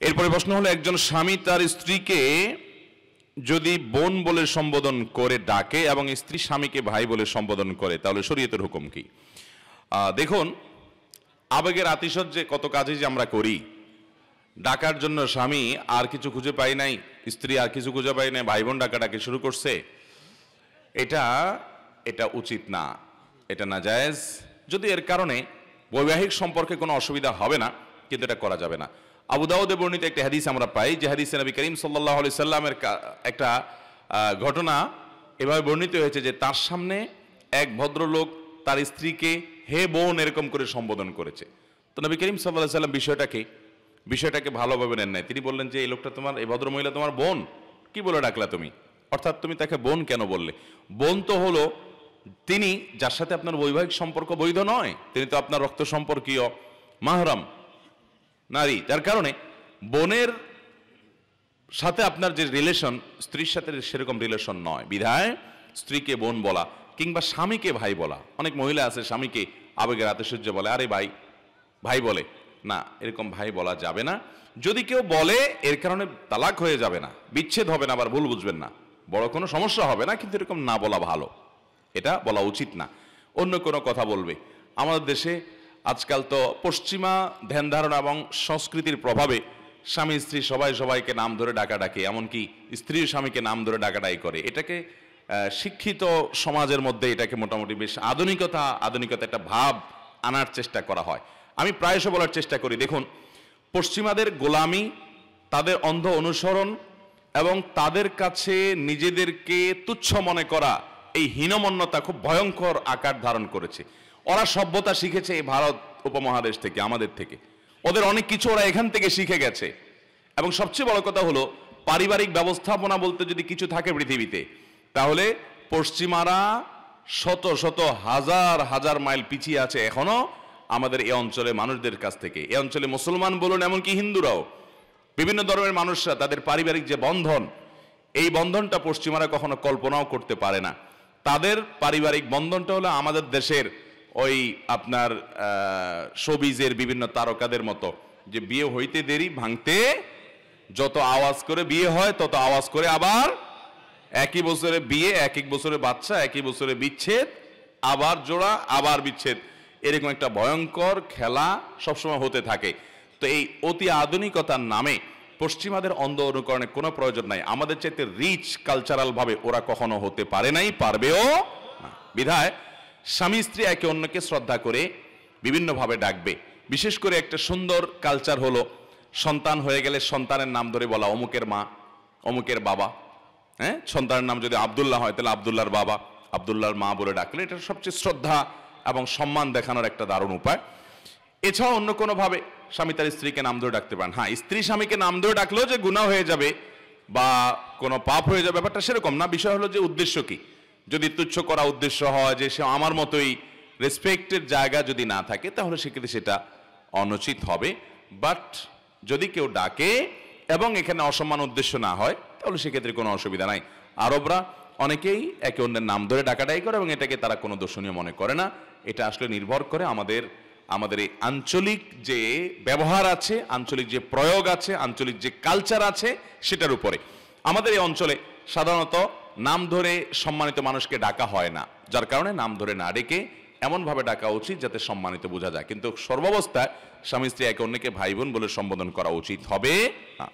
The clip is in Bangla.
এরপরে প্রশ্ন হলো, একজন স্বামী তার স্ত্রীকে যদি বোন বলে সম্বোধন করে ডাকে এবং স্ত্রী স্বামীকে ভাই বলে সম্বোধন করে, তাহলে শরীয়তের হুকুম কি? দেখুন, আবেগের আতিশয্যে কত কাজে যে আমরা করি। ডাকার জন্য স্বামী আর কিছু খুঁজে পাই নাই, স্ত্রী আর কিছু খুঁজে পাই নাই ভাই বোন ডাকা ডাকে শুরু করছে। এটা এটা উচিত না, এটা না জায়েজ যদি এর কারণে বৈবাহিক সম্পর্কে কোনো অসুবিধা হবে না, কিন্তু এটা করা যাবে না। আবু দাউদে বর্ণিত একটা হাদিস আমরা পাই, যে হাদিসে নবী করিম সাল্লাহ আলি সাল্লামের একটা ঘটনা এভাবে বর্ণিত হয়েছে যে তার সামনে এক ভদ্রলোক তার স্ত্রীকে হে বোন এরকম করে সম্বোধন করেছে। তো নবী করিম সাল্লাহ সাল্লাম বিষয়টাকে বিষয়টাকে ভালোভাবে নেন নাই। তিনি বললেন যে, এই লোকটা তোমার, এই ভদ্রমহিলা তোমার বোন? কি বলে ডাকলা তুমি? অর্থাৎ তুমি তাকে বোন কেন বললে? বোন তো হলো, তিনি যার সাথে আপনার বৈবাহিক সম্পর্ক বৈধ নয়, তিনি তো আপনার রক্ত সম্পর্কীয় মাহরাম। নারী, যার কারণে বোনের সাথে আপনার যে রিলেশন স্ত্রীর সাথে সেরকম রিলেশন নয়। বিধায় স্ত্রীকে বোন বলা কিংবা স্বামীকে ভাই বলা। অনেক মহিলা আছে স্বামীকে আবেগের আতিশয্য বলে, আরে ভাই। ভাই বলে, না, এরকম ভাই বলা যাবে না। যদি কেউ বলে, এর কারণে তালাক হয়ে যাবে না, বিচ্ছেদ হবে না, আবার ভুল বুঝবেন না। বড় কোনো সমস্যা হবে না, কিন্তু এরকম না বলা ভালো। এটা বলা উচিত না। অন্য কোনো কথা বলবে। আমাদের দেশে আজকাল তো পশ্চিমা ধ্যান ধারণা এবং সংস্কৃতির প্রভাবে স্বামী স্ত্রী সবাই সবাইকে নাম ধরে ডাকাডাকি, এমনকি স্ত্রী স্বামীকে নাম ধরে ডাকাডাকি করে। এটাকে শিক্ষিত সমাজের মধ্যে এটাকে মোটামুটি বেশ আধুনিকতা আধুনিকতা একটা ভাব আনার চেষ্টা করা হয়। আমি প্রায়শ বলার চেষ্টা করি, দেখুন, পশ্চিমাদের গোলামি, তাদের অন্ধ অনুসরণ এবং তাদের কাছে নিজেদেরকে তুচ্ছ মনে করা, এই হীনমন্যতা খুব ভয়ঙ্কর আকার ধারণ করেছে। ওরা সভ্যতা শিখেছে এই ভারত উপমহাদেশ থেকে, আমাদের থেকে। ওদের অনেক কিছু ওরা এখান থেকে শিখে গেছে। এবং সবচেয়ে বড় কথা হলো, পারিবারিক ব্যবস্থাপনা বলতে যদি কিছু থাকে পৃথিবীতে, তাহলে পশ্চিমারা শত শত হাজার হাজার মাইল পিছিয়ে আছে এখনও আমাদের এই অঞ্চলে মানুষদের কাছ থেকে। এই অঞ্চলে মুসলমান বলুন, এমনকি হিন্দুরাও। বিভিন্ন ধর্মের মানুষরা, তাদের পারিবারিক যে বন্ধন, এই বন্ধনটা পশ্চিমারা কখনো কল্পনাও করতে পারে না। তাদের পারিবারিক বন্ধনটা হলো আমাদের দেশের ওই আপনার সবিজের বিভিন্ন তারকাদের মতো যে বিয়ে হইতে দেরি, ভাঙতে যত আওয়াজ করে বিয়ে হয়, তত আওয়াজ করে আবার একই বছরে বিয়ে এক এক বছরে বাচ্চা, একই বছরে বিচ্ছেদ, আবার জোড়া, আবার বিচ্ছেদ। এরকম একটা ভয়ঙ্কর খেলা সবসময় হতে থাকে। তো এই অতি আধুনিকতার নামে পশ্চিমাদের অন্ধ অনুকরণের কোনো প্রয়োজন নাই। আমাদের চাইতে রিচ কালচারাল ভাবে ওরা কখনো হতে পারে নাই, পারবেও। বিধায় স্বামী স্ত্রী একে অন্যকে শ্রদ্ধা করে বিভিন্নভাবে ডাকবে। বিশেষ করে একটা সুন্দর কালচার হলো, সন্তান হয়ে গেলে সন্তানের নাম ধরে বলা অমুকের মা, অমুকের বাবা। হ্যাঁ? সন্তানের নাম যদি আবদুল্লাহ হয়, তাহলে আবদুল্লাহর বাবা, আবদুল্লাহর মা বলে ডাকলে এটা সবচেয়ে শ্রদ্ধা এবং সম্মান দেখানোর একটা দারুণ উপায়। এছাড়া অন্য কোনোভাবে স্বামী তার স্ত্রীকে নাম ধরে ডাকতে পারেন। হ্যাঁ স্ত্রী স্বামীকে নাম ধরে ডাকলেও যে গুণা হয়ে যাবে বা কোনো পাপ হয়ে যাবে, ব্যাপারটা সেরকম না। বিষয় হলো যে উদ্দেশ্য কি? যদি তুচ্ছ করা উদ্দেশ্য হয় যে সে আমার মতোই রেসপেক্টের জায়গা যদি না থাকে, তাহলে সেক্ষেত্রে সেটা অনুচিত হবে। বাট যদি কেউ ডাকে এবং এখানে অসম্মান উদ্দেশ্য না হয়, তাহলে সেক্ষেত্রে কোনো অসুবিধা নাই। আরবরা অনেকেই একে অন্যের নাম ধরে ডাকাডাকি করে এবং এটাকে তারা কোনো দর্শনীয় মনে করে না। এটা আসলে নির্ভর করে আমাদের আমাদের এই আঞ্চলিক যে ব্যবহার আছে, আঞ্চলিক যে প্রয়োগ আছে, আঞ্চলিক যে কালচার আছে, সেটার উপরে। আমাদের এই অঞ্চলে সাধারণত নাম ধরে সম্মানিত মানুষকে ডাকা হয় না, যার কারণে নাম ধরে না ডেকে এমনভাবে ডাকা উচিত যাতে সম্মানিত বোঝা যায়। কিন্তু সর্বাবস্থায় স্বামী স্ত্রী একে অন্যকে ভাই বোন বলে সম্বোধন করা উচিত হবে না।